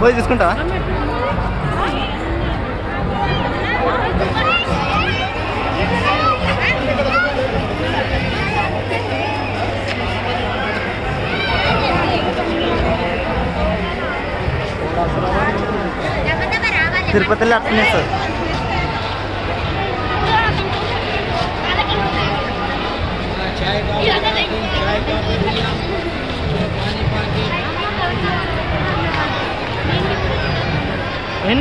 పోయి తీసుకుంటా तिरुपति अपने सर। इन